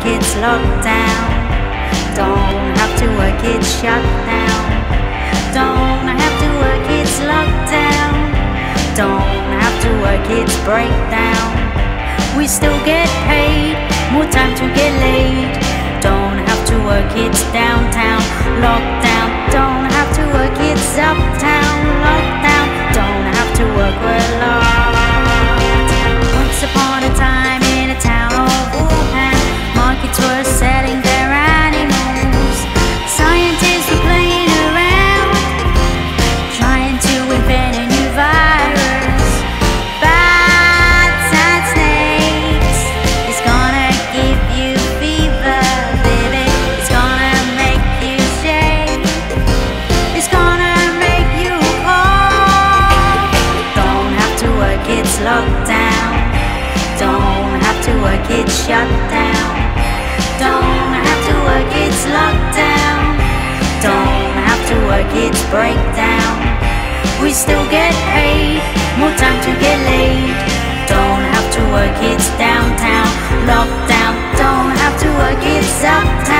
work, it's locked down. Don't have to work, it's shut down. Don't have to work, it's locked down. Don't have to work, it's breakdown. We still get paid, more time to get laid. Don't have to work, it's downtown, locked down. Don't have to work, it's shut down. Don't have to work, it's locked down. Don't have to work, it's breakdown. We still get paid, more time to get laid. Don't have to work, it's downtown, lockdown. Don't have to work, it's uptown,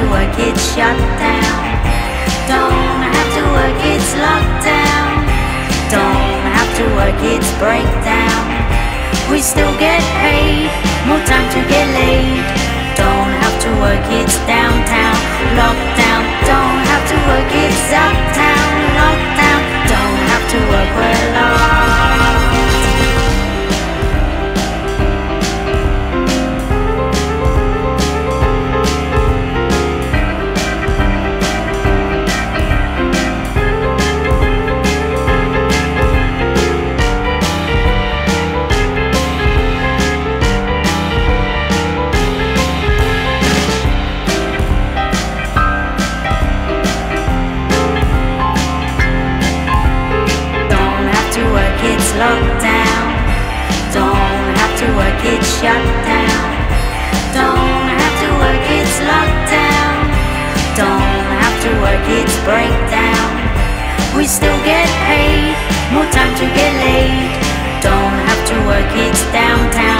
to work, it's shut down. Don't have to work, it's locked down. Don't have to work, it's breakdown. We still get paid, more time to get laid. Shut down. Don't have to work, it's locked down. Don't have to work, it's breakdown. We still get paid, more time to get laid. Don't have to work, it's downtown.